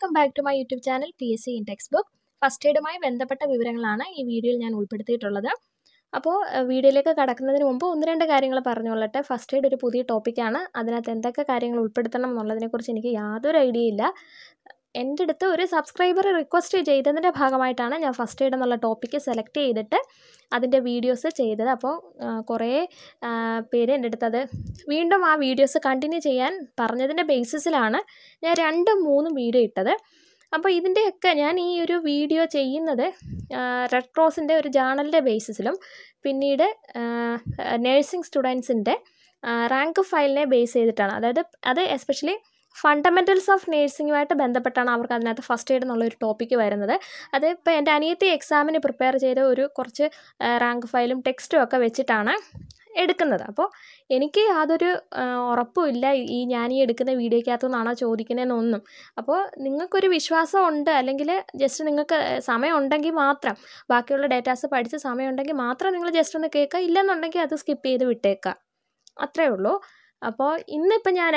Welcome back to my YouTube channel P S C in textbook first എയ്ഡുമായി ബന്ധപ്പെട്ട വിവരങ്ങളാണ് ഈ വീഡിയോയിൽ ഞാൻ ഉൾപ്പെടുത്തിയിട്ടുള്ളത്. അപ്പോൾ വീഡിയോയിലേക്ക് കടക്കുന്നതിന് മുമ്പ് ഒന്ന് രണ്ട് കാര്യങ്ങൾ പറഞ്ഞുകൊള്ളട്ടെ ഫസ്റ്റ് എയ്ഡ് ഒരു പുതിയ ടോപ്പിക്കാണ് അതിനകത്ത് എന്തൊക്കെ കാര്യങ്ങൾ ഉൾപ്പെടുത്തണം എന്നുള്ളതിനെക്കുറിച്ച് എനിക്ക് യാതൊരു ഐഡിയ ഇല്ല. എന്റെ അടുത്ത് ഒരു സബ്സ്ക്രൈബർ റിക്വസ്റ്റ് ചെയ്തതിന്റെ ഭാഗമായിട്ടാണ് ഞാൻ ഫസ്റ്റ് എയ്ഡ് എന്നുള്ള ടോപ്പിക്ക് സെലക്ട് ചെയ്തിട്ട് അതിന്റെ വീഡിയോസ് ചെയ്തത്. അപ്പോൾ കുറേ പേര് എന്റെ അടുത്ത് അത് വീണ്ടും ആ വീഡിയോസ് കണ്ടിന്യൂ ചെയ്യാൻ പറഞ്ഞതിന്റെ ബേസിസിലാണ് ഞാൻ രണ്ടും മൂന്നും വീഡിയോ ഇട്ടത്. അപ്പോൾ ഇതിന്റെയൊക്കെ ഞാൻ ഈ ഒരു വീഡിയോ ചെയ്യുന്നത് റെഡ് ക്രോസിന്റെ ഒരു ജേണലിന്റെ ബേസിസിലും പിന്നീട് നേഴ്സിംഗ് സ്റ്റുഡൻസിന്റെ റാങ്ക് ഫയലിനെ ബേസ് ചെയ്തിട്ടാണ്. അതായത് അത് എസ്പെഷ്യലി ഫണ്ടമെന്റൽസ് ഓഫ് നേഴ്സിംഗുമായിട്ട് ബന്ധപ്പെട്ടാണ് അവർക്ക് അതിനകത്ത് ഫസ്റ്റ് എയ്ഡ് എന്നുള്ളൊരു ടോപ്പിക്ക് വരുന്നത്. അത് ഇപ്പോൾ എന്റെ അനിയത്തി എക്സാമിന് പ്രിപ്പയർ ചെയ്ത ഒരു കുറച്ച് റാങ്ക് ഫയലും ടെക്സ്റ്റും ഒക്കെ വെച്ചിട്ടാണ് എടുക്കുന്നത്. അപ്പോൾ എനിക്ക് യാതൊരു ഉറപ്പും ഉറപ്പുമില്ല ഈ ഞാൻ ഈ എടുക്കുന്ന വീഡിയോയ്ക്കകത്തു നിന്നാണോ ചോദിക്കുന്നതെന്നൊന്നും അപ്പോൾ നിങ്ങൾക്കൊരു വിശ്വാസം ഉണ്ട് അല്ലെങ്കിൽ ജസ്റ്റ് നിങ്ങൾക്ക് സമയം ഉണ്ടെങ്കിൽ മാത്രം ബാക്കിയുള്ള ഡേറ്റാസ് പഠിച്ച് സമയം ഉണ്ടെങ്കിൽ മാത്രം നിങ്ങൾ ജസ്റ്റ് ഒന്ന് കേൾക്കുക. ഇല്ലെന്നുണ്ടെങ്കിൽ അത് സ്കിപ്പ് ചെയ്ത് വിട്ടേക്കുക. അത്രയേ ഉള്ളൂ. അപ്പോൾ ഇന്നിപ്പോൾ ഞാൻ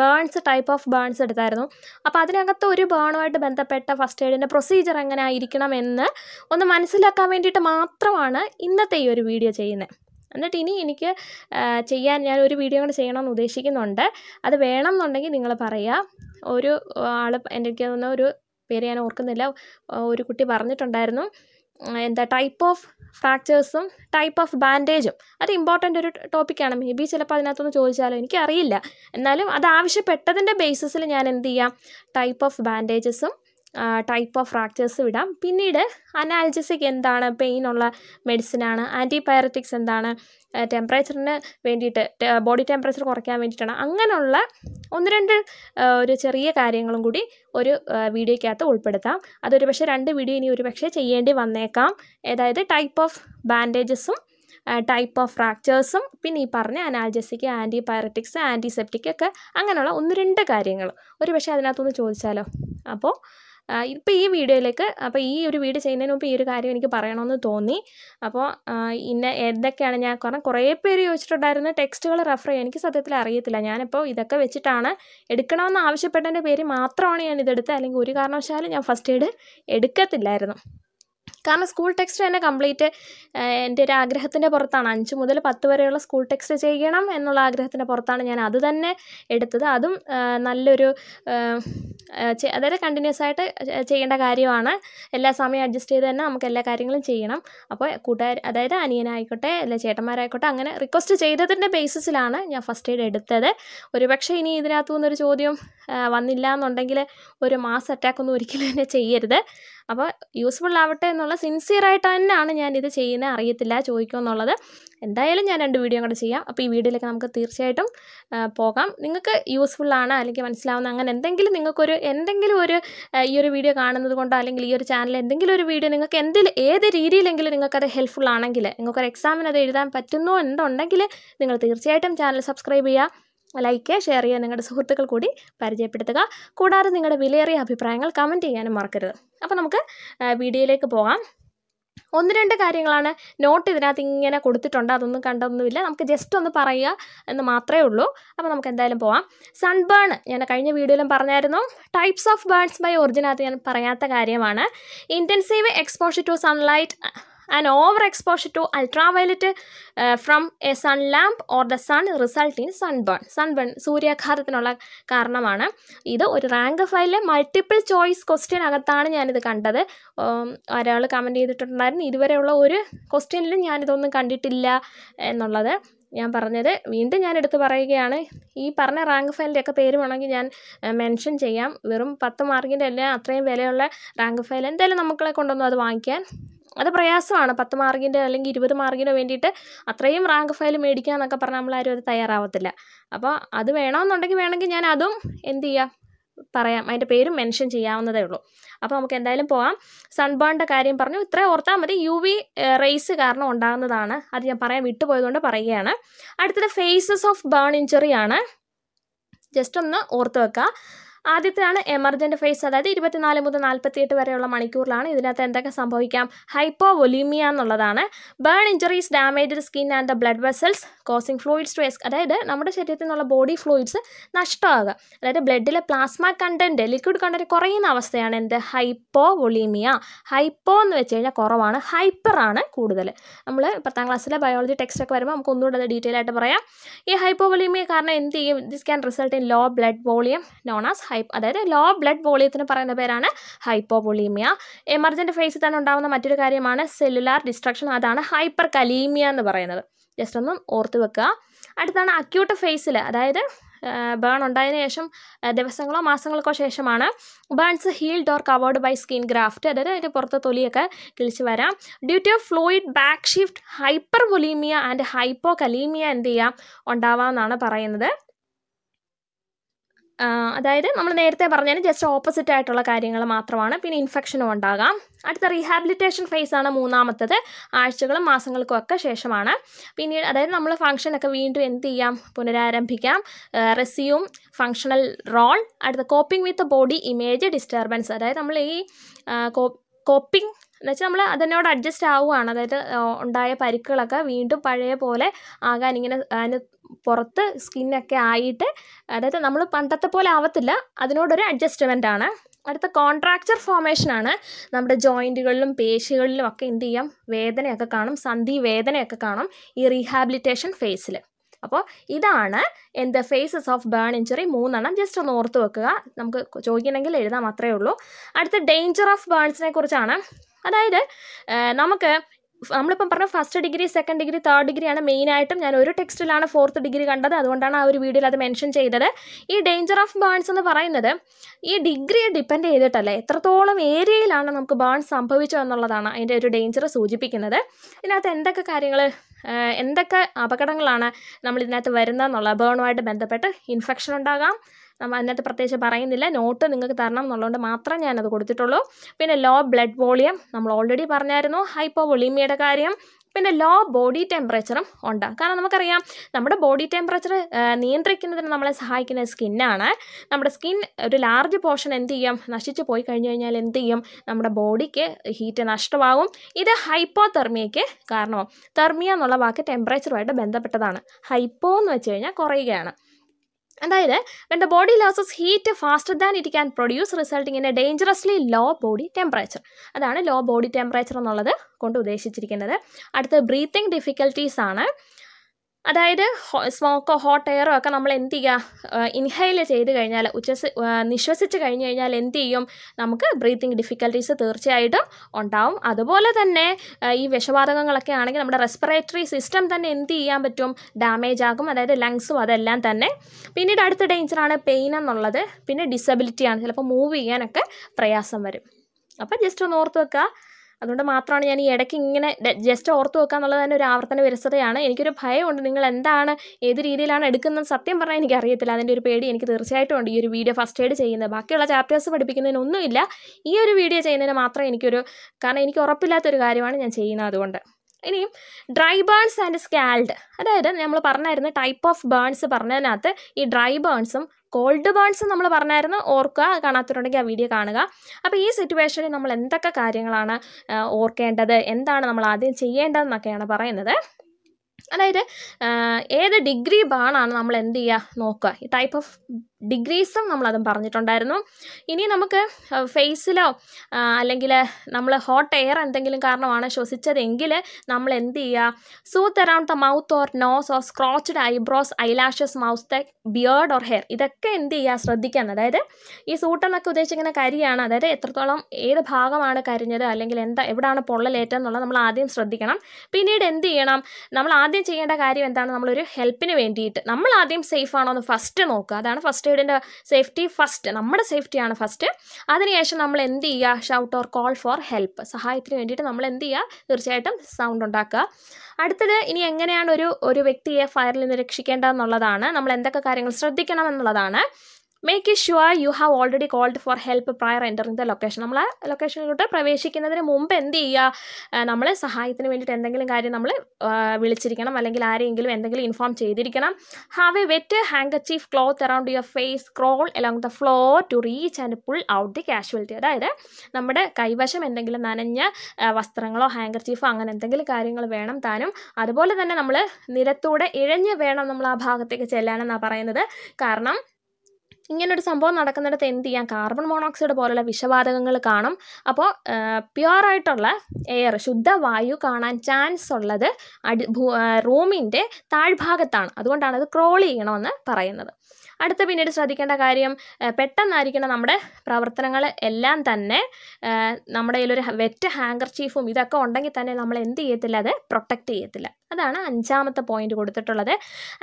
ബേൺസ് ടൈപ്പ് ഓഫ് ബേൺസ് എടുത്തായിരുന്നു. അപ്പോൾ അതിനകത്ത് ഒരു ബേണുമായിട്ട് ബന്ധപ്പെട്ട ഫസ്റ്റ് എയ്ഡിന്റെ പ്രൊസീജിയർ എങ്ങനെ ആയിരിക്കണം എന്ന് ഒന്ന് മനസ്സിലാക്കാൻ വേണ്ടിയിട്ട് മാത്രമാണ് ഇന്നത്തെ ഈ ഒരു വീഡിയോ ചെയ്യുന്നത് എന്നിട്ട് ഇനി എനിക്ക് ചെയ്യാൻ ഞാൻ ഒരു വീഡിയോ കൂടെ ചെയ്യണമെന്ന് ഉദ്ദേശിക്കുന്നുണ്ട്. അത് വേണം എന്നുണ്ടെങ്കിൽ നിങ്ങൾ പറയുക. ഒരു ആൾ എന്റെ എനിക്ക് ഒരു പേര് ഞാൻ ഓർക്കുന്നില്ല. ഒരു കുട്ടി പറഞ്ഞിട്ടുണ്ടായിരുന്നു. എന്താ ടൈപ്പ് ഓഫ് ഫ്രാക്ചേഴ്സും ടൈപ്പ് ഓഫ് ബാൻഡേജും അത് ഇമ്പോർട്ടന്റ് ഒരു ടോപ്പിക്കാണ് മേ ബി ചിലപ്പോൾ അതിനകത്തൊന്ന് ചോദിച്ചാലോ എനിക്കറിയില്ല. എന്നാലും അത് ആവശ്യപ്പെട്ടതിന്റെ ബേസിസിൽ ഞാൻ എന്ത് ചെയ്യാം? ടൈപ്പ് ഓഫ് ബാൻഡേജസും ടൈപ്പ് ഓഫ് ഫ്രാക്ചേഴ്സ് വിടാം. പിന്നീട് അനാൽജസിക് എന്താണ്? പെയിൻ ഉള്ള മെഡിസിനാണ് ആന്റിബയോട്ടിക്സ് എന്താണ്? ടെമ്പറേച്ചറിന് വേണ്ടിയിട്ട് ബോഡി ടെമ്പറേച്ചർ കുറയ്ക്കാൻ വേണ്ടിയിട്ടാണ്. അങ്ങനെയുള്ള ഒന്ന് രണ്ട് ഒരു ചെറിയ കാര്യങ്ങളും കൂടി ഒരു വീഡിയോയ്ക്കകത്ത് ഉൾപ്പെടുത്താം. അതൊരു പക്ഷേ രണ്ട് വീഡിയോ ഇനി ഒരു പക്ഷേ ചെയ്യേണ്ടി വന്നേക്കാം. അതായത് ടൈപ്പ് ഓഫ് ബാൻഡേജസും ടൈപ്പ് ഓഫ് ഫ്രാക്ചേഴ്സും പിന്നെ ഈ പറഞ്ഞ അനാൽജസിക് ആന്റിബയോട്ടിക്സ് ആന്റിസെപ്റ്റിക് ഒക്കെ അങ്ങനെയുള്ള ഒന്ന് രണ്ട് കാര്യങ്ങൾ. ഒരു പക്ഷേ അതിനകത്തൊന്ന് ചോദിച്ചാലോ? അപ്പോൾ ഇപ്പോൾ ഈ വീഡിയോയിലേക്ക് അപ്പോൾ ഈ ഒരു വീഡിയോ ചെയ്യുന്നതിന് മുമ്പ് ഈ ഒരു കാര്യം എനിക്ക് പറയണമെന്ന് തോന്നി. അപ്പോൾ ഇന്ന എന്തൊക്കെയാണ് ഞാൻ കാരണം കുറേ പേര് ചോദിച്ചിട്ടുണ്ടായിരുന്നു ടെക്സ്റ്റുകൾ റെഫർ ചെയ്യാൻ എനിക്ക് സത്യത്തിൽ അറിയത്തില്ല. ഞാനിപ്പോൾ ഇതൊക്കെ വെച്ചിട്ടാണ് എടുക്കണമെന്ന് ആവശ്യപ്പെട്ടതിന്റെ പേര് മാത്രമാണ് ഞാൻ ഇതെടുത്തത്. അല്ലെങ്കിൽ ഒരു കാരണവശാലും ഞാൻ ഫസ്റ്റ് എയ്ഡ് എടുക്കത്തില്ലായിരുന്നു. കാരണം സ്കൂൾ ടെക്സ്റ്റ് തന്നെ കംപ്ലീറ്റ് എന്റെ ഒരു ആഗ്രഹത്തിന്റെ പുറത്താണ്. അഞ്ച് മുതൽ പത്ത് വരെയുള്ള സ്കൂൾ ടെക്സ്റ്റ് ചെയ്യണം എന്നുള്ള ആഗ്രഹത്തിന്റെ പുറത്താണ് ഞാൻ അത് തന്നെ എടുത്തത്. അതും നല്ലൊരു അതായത് കണ്ടിന്യൂസ് ആയിട്ട് ചെയ്യേണ്ട കാര്യമാണ്. എല്ലാ സമയം അഡ്ജസ്റ്റ് ചെയ്ത് തന്നെ നമുക്ക് എല്ലാ കാര്യങ്ങളും ചെയ്യണം. അപ്പോൾ കൂട്ടുകാർ അതായത് അനിയനായിക്കോട്ടെ അല്ലെ ചേട്ടന്മാരായിക്കോട്ടെ അങ്ങനെ റിക്വസ്റ്റ് ചെയ്തതിന്റെ ബേസിസിലാണ് ഞാൻ ഫസ്റ്റ് എയ്ഡ് എടുത്തത്. ഒരുപക്ഷെ ഇനി ഇതിനകത്തു നിന്നൊരു ചോദ്യം വന്നില്ല എന്നുണ്ടെങ്കിൽ ഒരു മാസ് അറ്റാക്ക് ഒന്നും ഒരിക്കലും തന്നെ ചെയ്യരുത്. അപ്പോൾ യൂസ്ഫുൾ ആവട്ടെ എന്നുള്ള സിൻസിയർ ആയിട്ട് തന്നെയാണ് ഞാൻ ഇത് ചെയ്യുന്നത്. അറിയത്തില്ല ചോദിക്കുമെന്നുള്ളത്. എന്തായാലും ഞാൻ രണ്ട് വീഡിയോ കൂടെ ചെയ്യാം. അപ്പോൾ ഈ വീഡിയോയിലേക്ക് നമുക്ക് തീർച്ചയായിട്ടും പോകാം. നിങ്ങൾക്ക് യൂസ്ഫുൾ ആണ് അല്ലെങ്കിൽ മനസ്സിലാവുന്ന അങ്ങനെ എന്തെങ്കിലും നിങ്ങൾക്കൊരു എന്തെങ്കിലും ഒരു ഈ ഒരു വീഡിയോ കാണുന്നത് കൊണ്ടോ അല്ലെങ്കിൽ ഈ ഒരു ചാനൽ എന്തെങ്കിലും ഒരു വീഡിയോ നിങ്ങൾക്ക് എന്തെങ്കിലും ഏത് രീതിയിലെങ്കിലും നിങ്ങൾക്കത് ഹെൽപ്ഫുൾ ആണെങ്കിൽ നിങ്ങൾക്കൊരു എക്സാമിന് അത് എഴുതാൻ പറ്റുന്നോ എന്നുണ്ടെങ്കിൽ നിങ്ങൾ തീർച്ചയായിട്ടും ചാനൽ സബ്സ്ക്രൈബ് ചെയ്യുക. ലൈക്ക് ഷെയർ ചെയ്യാൻ നിങ്ങളുടെ സുഹൃത്തുക്കൾ കൂടി പരിചയപ്പെടുത്തുക. കൂടാതെ നിങ്ങളുടെ വിലയേറിയ അഭിപ്രായങ്ങൾ കമന്റ് ചെയ്യാനും മറക്കരുത്. അപ്പോൾ നമുക്ക് വീഡിയോയിലേക്ക് പോകാം. ഒന്ന് രണ്ട് കാര്യങ്ങളാണ് നോട്ട് ഇതിനകത്ത് ഇങ്ങനെ കൊടുത്തിട്ടുണ്ട്. അതൊന്നും കണ്ടൊന്നുമില്ല. നമുക്ക് ജസ്റ്റ് ഒന്ന് പറയുക എന്ന് മാത്രമേ ഉള്ളൂ. അപ്പോൾ നമുക്ക് എന്തായാലും പോവാം സൺബേൺ ഞാൻ കഴിഞ്ഞ വീഡിയോയിലും പറഞ്ഞായിരുന്നു. ടൈപ്സ് ഓഫ് ബേൺസ് ബൈ ഒറിജിനകത്ത് ഞാൻ പറയാത്ത കാര്യമാണ്. Intensive exposure to sunlight and over exposure to ultraviolet from a sun lamp or the sun result in sunburn sunburn സൂര്യാഘാതത്തിനുള്ള കാരണമാണ്. ഇത് ഒരു റാങ്ക് ഫയലിലെ മൾട്ടിപ്പിൾ ചോയ്സ് ക്വസ്റ്റ്യൻ അകത്താണ് ഞാനിത് കണ്ടത്. ഒരാൾ കമന്റ് ചെയ്തിട്ടുണ്ടായിരുന്നു. ഇതുവരെയുള്ള ഒരു ക്വസ്റ്റ്യനിലും ഞാനിതൊന്നും കണ്ടിട്ടില്ല എന്നുള്ളത് ഞാൻ പറഞ്ഞത്. വീണ്ടും ഞാൻ എടുത്ത് പറയുകയാണ്. ഈ പറഞ്ഞ റാങ്ക് ഫയലിന്റെയൊക്കെ പേര് വേണമെങ്കിൽ ഞാൻ മെൻഷൻ ചെയ്യാം. വെറും പത്ത് മാർക്കിന്റെ അല്ല അത്രയും വിലയുള്ള റാങ്ക് ഫയൽ എന്തായാലും നമുക്കളെ കൊണ്ടൊന്നും അത് വാങ്ങിക്കാൻ അത് പ്രയാസമാണ്. പത്ത് മാർക്കിന്റെ അല്ലെങ്കിൽ ഇരുപത് മാർക്കിന് വേണ്ടിയിട്ട് അത്രയും റാങ്ക് ഫയൽ മേടിക്കുക എന്നൊക്കെ പറഞ്ഞാൽ നമ്മളാരും അത് തയ്യാറാവത്തില്ല. അപ്പോൾ അത് വേണമെന്നുണ്ടെങ്കിൽ വേണമെങ്കിൽ ഞാൻ അതും എന്ത് ചെയ്യാം? പറയാം. അതിന്റെ പേരും മെൻഷൻ ചെയ്യാവുന്നതേ ഉള്ളൂ. അപ്പോൾ നമുക്ക് എന്തായാലും പോകാം സൺബേണിന്റെ കാര്യം പറഞ്ഞു. ഇത്രയും ഓർത്താൽ മതി. യു വി റേസ് കാരണം ഉണ്ടാകുന്നതാണ്. അത് ഞാൻ പറയാൻ വിട്ടുപോയതുകൊണ്ട് പറയുകയാണ്. അടുത്തത് ഫേസസ് ഓഫ് ബേൺ ഇഞ്ചറി ആണ്. ജസ്റ്റ് ഒന്ന് ഓർത്ത് വെക്കുക ആദ്യത്തെയാണ് എമർജന്റ് ഫേസ് അതായത് ഇരുപത്തിനാല് മുതൽ നാൽപ്പത്തിയെട്ട് വരെയുള്ള മണിക്കൂറിലാണ് ഇതിനകത്ത് എന്തൊക്കെ സംഭവിക്കാം? ഹൈപ്പോ വൊലീമിയ എന്നുള്ളതാണ്. Burn injuries damage skin and the blood vessels causing fluids to S അതായത് നമ്മുടെ ശരീരത്തിൽ നിന്നുള്ള ബോഡി ഫ്ലൂയിഡ്സ് നഷ്ടമാകുക. അതായത് ബ്ലഡിലെ പ്ലാസ്മ കണ്ടന്റ് ലിക്വിഡ് കണ്ടന്റ് കുറയുന്ന അവസ്ഥയാണ് എന്ത്? ഹൈപ്പോ വൊളീമിയ ഹൈപ്പോ എന്ന് വെച്ച് കഴിഞ്ഞാൽ കുറവാണ്. ഹൈപ്പറാണ് കൂടുതൽ. നമ്മൾ പത്താം ക്ലാസ്സിലെ ബയോളജി ടെക്സ്റ്റ് ഒക്കെ വരുമ്പോൾ നമുക്ക് ഒന്നുകൂടെ അത് ഡീറ്റെയിൽ ആയിട്ട് പറയാം. ഈ ഹൈപ്പോ വൊളീമിയ കാരണം എന്ത് ചെയ്യും? This can result in low blood volume known as hype അതായത് ലോ ബ്ലഡ് വോളിയത്തിന് പറയുന്ന പേരാണ് ഹൈപ്പോ വോളീമിയ എമർജന്റ് ഫേസിൽ തന്നെ ഉണ്ടാകുന്ന മറ്റൊരു കാര്യമാണ് സെല്ലുലാർ ഡിസ്ട്രക്ഷൻ. അതാണ് ഹൈപ്പർ കലീമിയ എന്ന് പറയുന്നത്. ജസ്റ്റ് ഒന്നും ഓർത്ത് വെക്കുക. അടുത്താണ് അക്യൂട്ട് ഫേസിൽ അതായത് ബേൺ ഉണ്ടായതിനു ശേഷം ദിവസങ്ങളോ മാസങ്ങൾക്കോ ശേഷമാണ് burns healed or covered by skin graft അതായത് അതിന്റെ പുറത്തെ തൊലിയൊക്കെ കിളിച്ച് വരാം. Due to fluid back shift hypervolemia and hypokalemia എന്ത് ചെയ്യാം? ഉണ്ടാവാമെന്നാണ് പറയുന്നത്. അതായത് നമ്മൾ നേരത്തെ പറഞ്ഞതിന് ജസ്റ്റ് ഓപ്പോസിറ്റ് ആയിട്ടുള്ള കാര്യങ്ങൾ മാത്രമാണ്. പിന്നെ ഇൻഫെക്ഷനും ഉണ്ടാകാം. അടുത്ത റീഹാബിലിറ്റേഷൻ ഫേസ് ആണ് മൂന്നാമത്തത്. ആഴ്ചകളും മാസങ്ങൾക്കും ഒക്കെ ശേഷമാണ്. പിന്നീട് അതായത് നമ്മൾ ഫംഗ്ഷനൊക്കെ വീണ്ടും എന്ത് ചെയ്യാം? പുനരാരംഭിക്കാം. റെസ്യൂം ഫങ്ഷണൽ റോൾ അടുത്ത coping with body image disturbance അതായത് നമ്മൾ ഈ കോപ്പിംഗ് എന്ന് വെച്ചാൽ നമ്മൾ അതിനോട് അഡ്ജസ്റ്റ് ആവുകയാണ് അതായത് ഉണ്ടായ പരിക്കുകളൊക്കെ വീണ്ടും പഴയ പോലെ ആകാൻ ഇങ്ങനെ അതിന് പുറത്ത് സ്കിന്നൊക്കെ ആയിട്ട് അതായത് നമ്മൾ പണ്ടത്തെ പോലെ ആവത്തില്ല. അതിനോടൊരു അഡ്ജസ്റ്റ്മെന്റ് ആണ്. അടുത്ത കോൺട്രാക്ചർ ഫോമേഷനാണ് നമ്മുടെ ജോയിന്റുകളിലും പേശികളിലും ഒക്കെ എന്ത് ചെയ്യാം? വേദനയൊക്കെ കാണും. സന്ധി വേദനയൊക്കെ കാണും ഈ റീഹാബിലിറ്റേഷൻ ഫേസിൽ അപ്പോൾ ഇതാണ് എന്ത് ഫേസസ് ഓഫ് ബേൺ ഇഞ്ചുറി മൂന്നെണ്ണം. ജസ്റ്റ് ഒന്ന് ഓർത്ത് വെക്കുക. നമുക്ക് ചോദിക്കണമെങ്കിൽ എഴുതാൻ മാത്രമേ ഉള്ളൂ. അടുത്ത ഡേഞ്ചർ ഓഫ് ബേൺസിനെ കുറിച്ചാണ്. അതായത് നമുക്ക് നമ്മളിപ്പം പറഞ്ഞ first degree second degree third ഡിഗ്രിയാണ് മെയിനായിട്ടും ഞാൻ ഒരു ടെക്സ്റ്റിലാണ് ഫോർത്ത് ഡിഗ്രി കണ്ടത്. അതുകൊണ്ടാണ് ആ ഒരു വീഡിയോയിൽ അത് മെൻഷൻ ചെയ്തത്. ഈ ഡേഞ്ചർ ഓഫ് ബേൺസ് എന്ന് പറയുന്നത് ഈ ഡിഗ്രിയെ ഡിപ്പെൻഡ് ചെയ്തിട്ടല്ല എത്രത്തോളം ഏരിയയിലാണ് നമുക്ക് ബേൺസ് സംഭവിച്ചു എന്നുള്ളതാണ് അതിന്റെ ഒരു ഡേഞ്ചർ സൂചിപ്പിക്കുന്നത്. ഇതിനകത്ത് എന്തൊക്കെ കാര്യങ്ങൾ എന്തൊക്കെ അപകടങ്ങളാണ് നമ്മൾ ഇതിനകത്ത് വരുന്നതെന്നുള്ള ബേണുമായിട്ട് ബന്ധപ്പെട്ട് ഇൻഫെക്ഷൻ ഉണ്ടാകാം. നമ്മൾ അതിനകത്ത് പ്രത്യേകിച്ച് പറയുന്നില്ല. നോട്ട് നിങ്ങൾക്ക് തരണം എന്നുള്ളതുകൊണ്ട് മാത്രം ഞാനത് കൊടുത്തിട്ടുള്ളൂ. പിന്നെ ലോ ബ്ലഡ് വോളിയം നമ്മൾ ഓൾറെഡി പറഞ്ഞായിരുന്നു. ഹൈപ്പോ വൊളീമിയയുടെ കാര്യം. പിന്നെ ലോ ബോഡി ടെമ്പറേച്ചറും ഉണ്ട്. കാരണം നമുക്കറിയാം നമ്മുടെ ബോഡി ടെമ്പറേച്ചർ നിയന്ത്രിക്കുന്നതിന് നമ്മളെ സഹായിക്കുന്ന സ്കിന്നാണ് നമ്മുടെ സ്കിൻ ഒരു ലാർജ് പോർഷൻ എന്ത് ചെയ്യും? നശിച്ചു പോയി കഴിഞ്ഞു കഴിഞ്ഞാൽ എന്ത് ചെയ്യും? നമ്മുടെ ബോഡിക്ക് ഹീറ്റ് നഷ്ടമാകും. ഇത് ഹൈപ്പോ തെർമിയയ്ക്ക് കാരണമാവും. തെർമിയ എന്നുള്ള വാക്ക് ടെമ്പറേച്ചറുമായിട്ട് ബന്ധപ്പെട്ടതാണ്. ഹൈപ്പോ എന്ന് വെച്ച് കഴിഞ്ഞാൽ കുറയുകയാണ്. അതായത് when the body loses heat faster than it can produce resulting in a dangerously low body temperature അതാണ് ലോ ബോഡി ടെമ്പറേച്ചർ എന്നുള്ളത് കൊണ്ട് ഉദ്ദേശിച്ചിരിക്കുന്നത്. അടുത്ത ബ്രീത്തിങ് ഡിഫിക്കൽട്ടീസ് ആണ്. അതായത് സ്മോക്കോ ഹോട്ട് എയറോ ഒക്കെ നമ്മൾ എന്ത് ചെയ്യുക ഇൻഹെയിൽ ചെയ്ത് കഴിഞ്ഞാൽ ഉച്ചസ് നിശ്വസിച്ച് കഴിഞ്ഞ് കഴിഞ്ഞാൽ എന്ത് ചെയ്യും? നമുക്ക് ബ്രീത്തിങ് ഡിഫിക്കൽട്ടീസ് തീർച്ചയായിട്ടും ഉണ്ടാവും. അതുപോലെ തന്നെ ഈ വിഷവാതകങ്ങളൊക്കെ ആണെങ്കിൽ നമ്മുടെ റെസ്പിറേറ്ററി സിസ്റ്റം തന്നെ എന്ത് ചെയ്യാൻ പറ്റും? ഡാമേജ് ആകും. അതായത് ലങ്സും അതെല്ലാം തന്നെ. പിന്നീട് അടുത്ത ഡേഞ്ചറാണ് പെയിൻ എന്നുള്ളത്. പിന്നെ ഡിസബിലിറ്റിയാണ് ചിലപ്പോൾ മൂവ് ചെയ്യാനൊക്കെ പ്രയാസം വരും. അപ്പം ജസ്റ്റ് ഒന്ന് ഓർത്ത് വെക്കുക. അതുകൊണ്ട് മാത്രമാണ് ഞാൻ ഈ ഇടയ്ക്ക് ഇങ്ങനെ ജസ്റ്റ് ഓർത്ത് വെക്കുക എന്നുള്ളത് തന്നെ ഒരു ആവർത്തന വിരസതയാണ്. എനിക്കൊരു ഭയമുണ്ട്. നിങ്ങൾ എന്താണ് ഏത് രീതിയിലാണ് എടുക്കുന്നത് സത്യം പറഞ്ഞാൽ എനിക്ക് അറിയത്തില്ല അതിന്റെ ഒരു പേടി എനിക്ക് തീർച്ചയായിട്ടും ഉണ്ട്. ഈ ഒരു വീഡിയോ ഫസ്റ്റ് എയ്ഡ് ചെയ്യുന്നത്. ബാക്കിയുള്ള ചാപ്റ്റേഴ്സ് പഠിപ്പിക്കുന്നതിനൊന്നുമില്ല. ഈ ഒരു വീഡിയോ ചെയ്യുന്നതിന് മാത്രം എനിക്കൊരു കാരണം എനിക്ക് ഉറപ്പില്ലാത്തൊരു കാര്യമാണ് ഞാൻ ചെയ്യുന്നത് അതുകൊണ്ട്. ഇനിയും ഡ്രൈ ബേൺസ് ആൻഡ് സ്കാൽഡ് അതായത് നമ്മൾ പറഞ്ഞായിരുന്നു ടൈപ്പ് ഓഫ് ബേൺസ് പറഞ്ഞതിനകത്ത് ഈ ഡ്രൈ ബേൺസും കോൾഡ് ബേൺസ് നമ്മൾ പറഞ്ഞായിരുന്നു. ഓർക്കുക കാണാത്തവരുണ്ടെങ്കിൽ ആ വീഡിയോ കാണുക. അപ്പോൾ ഈ സിറ്റുവേഷനിൽ നമ്മൾ എന്തൊക്കെ കാര്യങ്ങളാണ് ഓർക്കേണ്ടത്? എന്താണ് നമ്മൾ ആദ്യം ചെയ്യേണ്ടതെന്നൊക്കെയാണ് പറയുന്നത്. അതായത് ഏത് ഡിഗ്രി ബാണാണ് നമ്മൾ എന്ത് ചെയ്യുക നോക്കുക ഈ ടൈപ്പ് ഓഫ് ഡിഗ്രീസും നമ്മളതും പറഞ്ഞിട്ടുണ്ടായിരുന്നു. ഇനി നമുക്ക് ഫേസിലോ അല്ലെങ്കിൽ നമ്മൾ ഹോട്ട് എയർ എന്തെങ്കിലും കാരണമാണ് ശ്വസിച്ചതെങ്കിൽ നമ്മൾ എന്ത് ചെയ്യുക soot around the mouth or nose or scorched eyebrows eyelashes mouth beard or hair ഇതൊക്കെ എന്ത് ചെയ്യുക ശ്രദ്ധിക്കാൻ. അതായത് ഈ സൂട്ടെന്നൊക്കെ ഉദ്ദേശിക്കുന്ന കരിയാണ്. അതായത് എത്രത്തോളം ഏത് ഭാഗമാണ് കരിഞ്ഞത് അല്ലെങ്കിൽ എന്താ എവിടെയാണ് പൊള്ളലേറ്റെന്നുള്ളത് നമ്മൾ ആദ്യം ശ്രദ്ധിക്കണം. പിന്നീട് എന്ത് ചെയ്യണം? നമ്മൾ ആദ്യം ചെയ്യേണ്ട കാര്യം എന്താണ്? നമ്മളൊരു ഹെൽപ്പിന് വേണ്ടിയിട്ട്. നമ്മൾ ആദ്യം സേഫ് ആണോ എന്ന് ഫസ്റ്റ് നോക്കുക. അതാണ് ഫസ്റ്റ് എയ്ഡിന്റെ സേഫ്റ്റി ഫസ്റ്റ് നമ്മുടെ സേഫ്റ്റിയാണ് ഫസ്റ്റ് അതിനുശേഷം നമ്മൾ എന്ത് ചെയ്യുക? Shout or call for help സഹായത്തിന് വേണ്ടിയിട്ട് നമ്മൾ എന്ത് ചെയ്യുക? തീർച്ചയായിട്ടും സൗണ്ട് ഉണ്ടാക്കുക. അടുത്തത് ഇനി എങ്ങനെയാണ് ഒരു ഒരു വ്യക്തിയെ ഫയറിൽ നിന്ന് രക്ഷിക്കേണ്ടതെന്നുള്ളതാണ്. നമ്മൾ എന്തൊക്കെ കാര്യങ്ങൾ ശ്രദ്ധിക്കണം എന്നുള്ളതാണ്. Make sure you have already called for help prior entering the location നമ്മൾ ആ ലൊക്കേഷനിലോട്ട് പ്രവേശിക്കുന്നതിന് മുമ്പ് എന്ത് ചെയ്യുക? നമ്മൾ സഹായത്തിന് വേണ്ടിയിട്ട് എന്തെങ്കിലും കാര്യം നമ്മൾ വിളിച്ചിരിക്കണം. അല്ലെങ്കിൽ ആരെങ്കിലും എന്തെങ്കിലും ഇൻഫോം ചെയ്തിരിക്കണം. Have a wet handkerchief cloth around your face crawl along the floor to reach and pull out the casualty അതായത് നമ്മുടെ കൈവശം എന്തെങ്കിലും നനഞ്ഞ വസ്ത്രങ്ങളോ ഹാങ്കർ ചീഫോ അങ്ങനെ എന്തെങ്കിലും കാര്യങ്ങൾ വേണം താനും. അതുപോലെ തന്നെ നമ്മൾ നിരത്തൂടെ ഇഴഞ്ഞ് വേണം നമ്മൾ ആ ഭാഗത്തേക്ക് ചെല്ലാനെന്നാണ് പറയുന്നത്. കാരണം ഇങ്ങനൊരു സംഭവം നടക്കുന്നിടത്ത് എന്ത് ചെയ്യാം? കാർബൺ മോണോക്സൈഡ് പോലുള്ള വിഷവാതകങ്ങൾ കാണും. അപ്പോൾ പ്യുവറായിട്ടുള്ള എയർ ശുദ്ധവായു കാണാൻ ചാൻസ് ഉള്ളത് അടി റൂമിന്റെ താഴ്ഭാഗത്താണ്. അതുകൊണ്ടാണ് അത് ക്രോൾ ചെയ്യണമെന്ന് പറയുന്നത്. അടുത്ത പിന്നീട് ശ്രദ്ധിക്കേണ്ട കാര്യം പെട്ടെന്നായിരിക്കണം നമ്മുടെ പ്രവർത്തനങ്ങൾ എല്ലാം തന്നെ നമ്മുടെ കയ്യിലൊരു വെറ്റ് ഹാങ്കർ ചീഫും ഇതൊക്കെ ഉണ്ടെങ്കിൽ തന്നെ നമ്മൾ എന്ത് ചെയ്യത്തില്ല? അത് പ്രൊട്ടക്റ്റ് ചെയ്യത്തില്ല. അതാണ് അഞ്ചാമത്തെ പോയിന്റ് കൊടുത്തിട്ടുള്ളത്.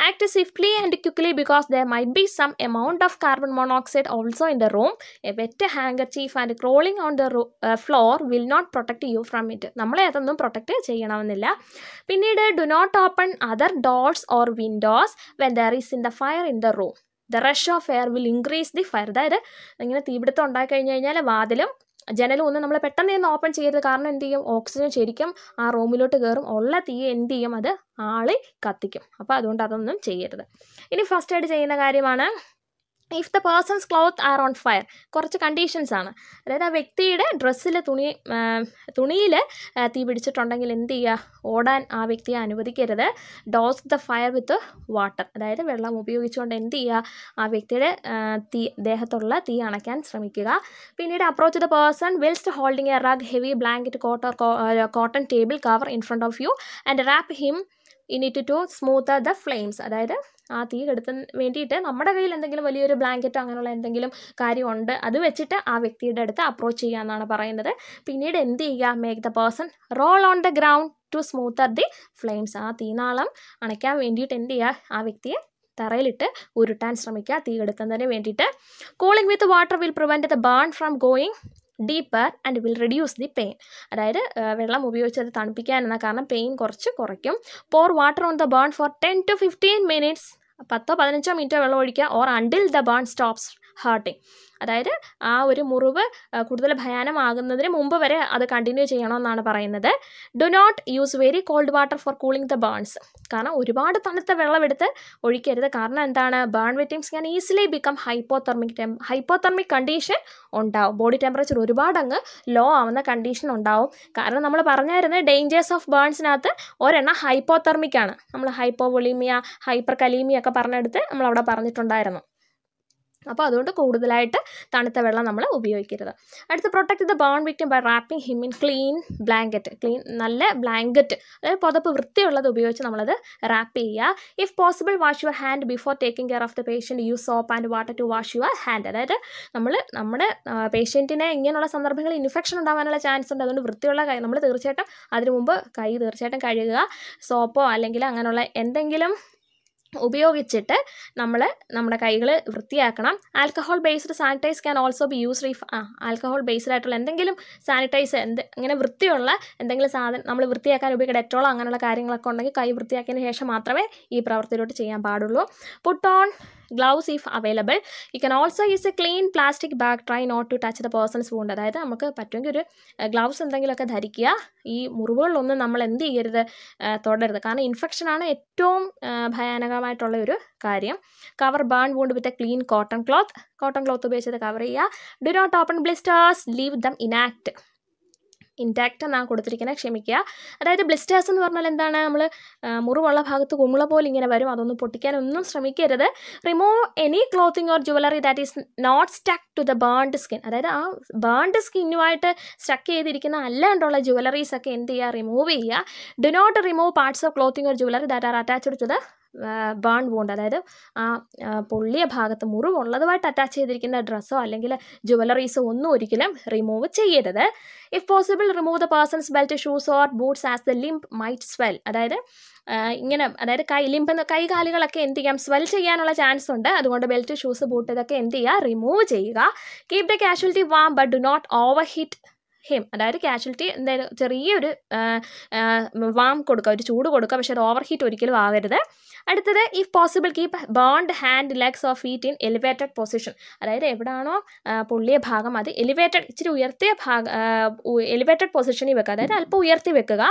Act swiftly and quickly because there might be some amount of carbon monoxide also in the room a wet handkerchief and crawling on the floor will not protect you from it നമ്മളെ അതൊന്നും protect ചെയ്യണമെന്നില്ല. പിന്നീട് do not open other doors or windows when there is in the fire in the room the rush of air will increase the fire അതായത് ഇങ്ങനെ തീപിടുത്തം ഉണ്ടായി കഴിഞ്ഞു കഴിഞ്ഞാൽ വാതിലും ജനലും ഒന്നും നമ്മൾ പെട്ടെന്ന് ഒന്ന് ഓപ്പൺ ചെയ്യരുത്. കാരണം എന്ത് ചെയ്യും? ഓക്സിജൻ ശരിക്കും ആ റൂമിലോട്ട് കയറും ഉള്ള തീ എന്ത് ചെയ്യും? അത് ആളി കത്തിക്കും. അപ്പോൾ അതുകൊണ്ട് അതൊന്നും ചെയ്യരുത്. ഇനി ഫസ്റ്റ് ആയിട്ട് ചെയ്യുന്ന കാര്യമാണ് if the person's cloth are on fire കുറച്ച് കണ്ടീഷൻസ് ആണ്. അതായത് ആ വ്യക്തിയുടെ ഡ്രസ്സിൽ തുണി തുണിയിൽ തീ പിടിച്ചിട്ടുണ്ടെങ്കിൽ എന്ത് ചെയ്യുക? ഓടാൻ ആ വ്യക്തിയെ അനുവദിക്കരുത്. Douse the fire with water അതായത് വെള്ളം ഉപയോഗിച്ചുകൊണ്ട് എന്ത് ചെയ്യുക? ആ വ്യക്തിയുടെ തീ ദേഹത്തുള്ള തീ അണയ്ക്കാൻ ശ്രമിക്കുക. പിന്നീട് approach the person whilst holding a rug heavy blanket coat or cotton table cover in front of you and wrap him in it to smooth the flames അതായത് ആ തീ കെടുത്താൻ വേണ്ടിയിട്ട് നമ്മുടെ കയ്യിൽ എന്തെങ്കിലും വലിയൊരു ബ്ലാങ്കറ്റോ അങ്ങനെയുള്ള എന്തെങ്കിലും കാര്യമുണ്ട് അത് വെച്ചിട്ട് ആ വ്യക്തിയുടെ അടുത്ത് അപ്രോച്ച് ചെയ്യുക എന്നാണ് പറയുന്നത്. പിന്നീട് എന്ത് ചെയ്യുക? Make the person roll on the ground to smother the flames ആ തീനാളം അണയ്ക്കാൻ വേണ്ടിയിട്ട് എന്ത് ചെയ്യുക? ആ വ്യക്തിയെ തറയിലിട്ട് ഉരുട്ടാൻ ശ്രമിക്കുക. തീ കെടുക്കുന്നതിന് വേണ്ടിയിട്ട്. Cooling with water will prevent the burn from going deeper and will reduce the pain അതായത് വെള്ളം ഉപയോഗിച്ച് അത് തണുപ്പിക്കാൻ എന്ന കാരണം പെയിൻ കുറച്ച് കുറയ്ക്കും. Pour water on the burn for ten to fifteen minutes പത്തോ പതിനഞ്ചോ മിനിറ്റോ വെള്ളം ഒഴിക്കുക or until the burn stops hurting. അതായത് ആ ഒരു മുറിവ് കൂടുതൽ ഭയാനമാകുന്നതിന് മുമ്പ് വരെ അത് കണ്ടിന്യൂ ചെയ്യണമെന്നാണ് പറയുന്നത്. Do not use very cold water for cooling the burns കാരണം ഒരുപാട് തണുത്ത വെള്ളം എടുത്ത് ഒഴിക്കരുത്. കാരണം എന്താണ്? ബേൺ വിറ്റിംഗ്സ് ഞാൻ ഈസിലി ബിക്കം ഹൈപ്പോതെർമിക് ടെം ഹൈപ്പോതെർമിക് കണ്ടീഷൻ ഉണ്ടാവും. ബോഡി ടെമ്പറേച്ചർ ഒരുപാട് അങ്ങ് ലോ ആവുന്ന കണ്ടീഷൻ ഉണ്ടാവും. കാരണം നമ്മൾ പറഞ്ഞായിരുന്നു ഡേഞ്ചേഴ്സ് ഓഫ് ബേൺസിനകത്ത് ഒരെണ്ണം ഹൈപ്പോതെർമിക് ആണ്. നമ്മൾ ഹൈപ്പോവൊളീമിയ ഹൈപ്പർ കലീമിയ ഒക്കെ പറഞ്ഞെടുത്ത് നമ്മളവിടെ പറഞ്ഞിട്ടുണ്ടായിരുന്നു. അപ്പോൾ അതുകൊണ്ട് കൂടുതലായിട്ട് തണുത്ത വെള്ളം നമ്മൾ ഉപയോഗിക്കരുത്. അടുത്ത് protect the burn victim by wrapping him in clean blanket clean നല്ല ബ്ലാങ്കറ്റ് അതായത് പുതപ്പ് വൃത്തിയുള്ളത് ഉപയോഗിച്ച് നമ്മളത് റാപ്പ് ചെയ്യുക. If possible wash your hand before taking care of the patient use soap and water to wash your hand അതായത് നമ്മൾ നമ്മുടെ പേഷ്യന്റിനെ ഇങ്ങനെയുള്ള സന്ദർഭങ്ങളിൽ ഇൻഫെക്ഷൻ ഉണ്ടാകാനുള്ള ചാൻസ് ഉണ്ട്. അതുകൊണ്ട് വൃത്തിയുള്ള കൈ നമ്മൾ തീർച്ചയായിട്ടും അതിനു മുമ്പ് കൈ തീർച്ചയായിട്ടും കഴുകുക. സോപ്പോ അല്ലെങ്കിൽ അങ്ങനെയുള്ള എന്തെങ്കിലും ഉപയോഗിച്ചിട്ട് നമ്മൾ നമ്മുടെ കൈകൾ വൃത്തിയാക്കണം. Alcohol based sanitise can also be use reef ആ ആൽക്കഹോൾ ബേസ്ഡ് ആയിട്ടുള്ള എന്തെങ്കിലും സാനിറ്റൈസ് എന്ത് അങ്ങനെ വൃത്തിയുള്ള എന്തെങ്കിലും സാധനം നമ്മൾ വൃത്തിയാക്കാൻ ഉപയോഗിക്കുക ഡെറ്റോളോ അങ്ങനെയുള്ള കാര്യങ്ങളൊക്കെ ഉണ്ടെങ്കിൽ കൈ വൃത്തിയാക്കിയതിന് ശേഷം മാത്രമേ ഈ പ്രവൃത്തിയിലോട്ട് ചെയ്യാൻ പാടുള്ളൂ. Put on gloves if available you can also use a clean plastic bag try not to touch the person's wound അതായത് നമുക്ക് പറ്റുമെങ്കിൽ ഒരു ഗ്ലൗസ് എന്തെങ്കിലുമൊക്കെ ധരിക്കുക. ഈ മുറിവുകളിലൊന്നും നമ്മൾ എന്ത് ചെയ്യരുത് തൊടരുത്. കാരണം ഇൻഫെക്ഷനാണ് ഏറ്റവും ഭയാനകമായിട്ടുള്ള ഒരു കാര്യം. Cover burn wound with a clean cotton cloth cotton cloth ഉപയോഗിച്ചത് കവർ ചെയ്യുക. Do not open blisters leave them enact intact എന്നാണ് കൊടുത്തിരിക്കുന്നത്. ക്ഷമിക്കുക. അതായത് ബ്ലിസ്റ്റേഴ്സ് എന്ന് പറഞ്ഞാൽ എന്താണ്? നമ്മൾ മുറിവുള്ള ഭാഗത്ത് കുമിള പോലെ ഇങ്ങനെ വരും. അതൊന്നും പൊട്ടിക്കാനൊന്നും ശ്രമിക്കരുത്. Remove any clothing or jewellery that is not stuck to the burned skin അതായത് ആ ബേൺഡ് സ്കിന്നുമായിട്ട് സ്റ്റക്ക് ചെയ്തിരിക്കുന്ന അല്ലാണ്ടുള്ള ജുവലറീസ് ഒക്കെ എന്ത് ചെയ്യുക? റിമൂവ് ചെയ്യുക. Do not remove parts of clothing or jewellery that are attached to the burn bond അതായത് ആ പൊള്ളിയ ഭാഗത്ത് മുറിവുള്ളതുമായിട്ട് അറ്റാച്ച് ചെയ്തിരിക്കുന്ന ഡ്രസ്സോ അല്ലെങ്കിൽ ജുവലറീസോ ഒന്നും ഒരിക്കലും റിമൂവ് ചെയ്യരുത്. If possible remove the person's belt shoes or boots as the limb might swell അതായത് ഇങ്ങനെ അതായത് കൈ ലിംപ് എന്ന് കൈ കാലുകളൊക്കെ എന്ത് ചെയ്യാം? സ്വെൽ ചെയ്യാനുള്ള ചാൻസ് ഉണ്ട്. അതുകൊണ്ട് ബെൽറ്റ് ഷൂസ് ബൂട്ട് ഇതൊക്കെ എന്ത് ചെയ്യുക? റിമൂവ് ചെയ്യുക. Keep the casualty warm but do not overheat him അതായത് കാഷ്വൽറ്റി എന്തായാലും ചെറിയൊരു വാം കൊടുക്കുക ഒരു ചൂട് കൊടുക്കുക പക്ഷേ അത് ഓവർ ഹീറ്റ് ഒരിക്കലും ആവരുത്. അടുത്തത് if possible keep burned hand legs of feet in elevated position അതായത് എവിടാണോ പുള്ളിയ ഭാഗം അത് എലിവേറ്റഡ് ഇച്ചിരി ഉയർത്തിയ ഭാഗം എലിവേറ്റഡ് പൊസിഷനിൽ വെക്കുക. അതായത് അല്പം ഉയർത്തി വെക്കുക.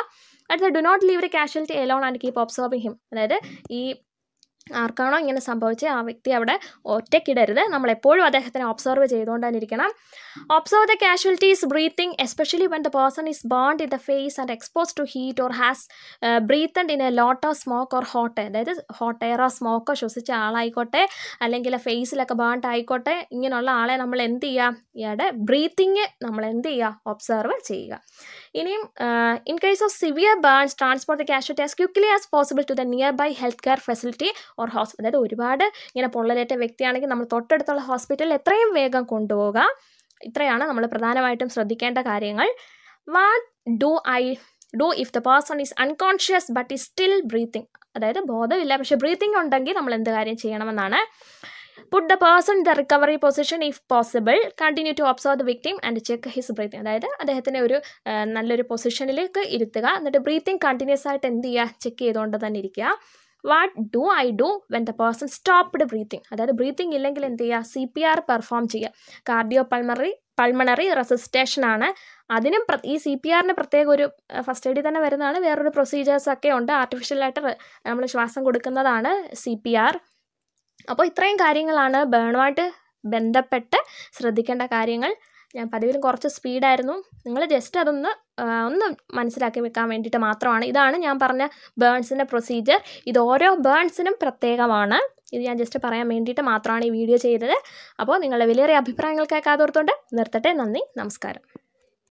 അടുത്ത do not leave the casualty alone and keep observing him അതായത് ഈ ആർക്കാണോ ഇങ്ങനെ സംഭവിച്ചത് ആ വ്യക്തി അവിടെ ഒറ്റയ്ക്കിടരുത്. നമ്മൾ എപ്പോഴും അദ്ദേഹത്തിനെ ഒബ്സർവ് ചെയ്തുകൊണ്ട് തന്നെ ഇരിക്കണം. Observe the casualties breathing especially when the person is burned in the face and expose to heat or has breathed in a lot of smoke or hot അതായത് ഹോട്ട് എയറോ സ്മോക്കോ ശ്വസിച്ച ആളായിക്കോട്ടെ അല്ലെങ്കിൽ ഫേസിലൊക്കെ ബേൺഡ് ആയിക്കോട്ടെ ഇങ്ങനെയുള്ള ആളെ നമ്മൾ എന്ത് ചെയ്യുക? ഇയാളുടെ ബ്രീത്തിങ് നമ്മൾ എന്ത് ചെയ്യുക? ഒബ്സർവ് ചെയ്യുക. ഇനിയും in case of severe burns transport the casualty as quickly as possible to the nearby health care facility or hospital അതായത് ഒരുപാട് ഇങ്ങനെ പൊള്ളലേറ്റ വ്യക്തിയാണെങ്കിൽ നമ്മൾ തൊട്ടടുത്തുള്ള ഹോസ്പിറ്റലിൽ എത്രയും വേഗം കൊണ്ടുപോകുക ഇത്രയാണ് നമ്മൾ പ്രധാനമായിട്ടും ശ്രദ്ധിക്കേണ്ട കാര്യങ്ങൾ. What do I do if the person is unconscious but is still breathing അതായത് ബോധമില്ല പക്ഷേ ബ്രീത്തിങ് ഉണ്ടെങ്കിൽ നമ്മൾ എന്ത് കാര്യം ചെയ്യണമെന്നാണ്. Put the person the recovery position if possible continue to observe the victim and check his breathing അതായത് അദ്ദേഹത്തിനെ ഒരു നല്ലൊരു പൊസിഷനിലേക്ക് ഇരുത്തുക. എന്നിട്ട് ബ്രീത്തിങ് കണ്ടിന്യൂസ് ആയിട്ട് എന്ത് ചെയ്യുക? ചെക്ക് ചെയ്തുകൊണ്ട് തന്നെ ഇരിക്കുക. What do I do when the person stopped breathing അതായത് ബ്രീത്തിങ് ഇല്ലെങ്കിൽ എന്ത് ചെയ്യുക? സി പി ആർ പെർഫോം ചെയ്യുക. കാർഡിയോ പൾമറി പൾമണറി റെസിസ്റ്റേഷൻ ആണ്. അതിനും ഈ സി പി ആറിന് പ്രത്യേക ഒരു ഫസ്റ്റ് എയ്ഡിൽ തന്നെ വരുന്നതാണ്. വേറൊരു പ്രൊസീജിയേഴ്സൊക്കെ ഉണ്ട്. ആർട്ടിഫിഷ്യലായിട്ട് നമ്മൾ ശ്വാസം കൊടുക്കുന്നതാണ് സി പി ആർ അപ്പോൾ ഇത്രയും കാര്യങ്ങളാണ് ബേണുമായിട്ട് ബന്ധപ്പെട്ട് ശ്രദ്ധിക്കേണ്ട കാര്യങ്ങൾ. ഞാൻ പതിവിലും കുറച്ച് സ്പീഡായിരുന്നു നിങ്ങൾ ജസ്റ്റ് അതൊന്ന് ഒന്ന് മനസ്സിലാക്കി വെക്കാൻ വേണ്ടിയിട്ട് മാത്രമാണ്. ഇതാണ് ഞാൻ പറഞ്ഞ ബേൺസിന്റെ പ്രൊസീജിയർ ഇത് ഓരോ ബേൺസിനും പ്രത്യേകമാണ്. ഇത് ഞാൻ ജസ്റ്റ് പറയാൻ വേണ്ടിയിട്ട് മാത്രമാണ് ഈ വീഡിയോ ചെയ്തത്. അപ്പോൾ നിങ്ങളുടെ വലിയ അഭിപ്രായങ്ങൾ കേൾക്കാതോർത്തുകൊണ്ട് നിർത്തട്ടെ. നന്ദി. നമസ്കാരം.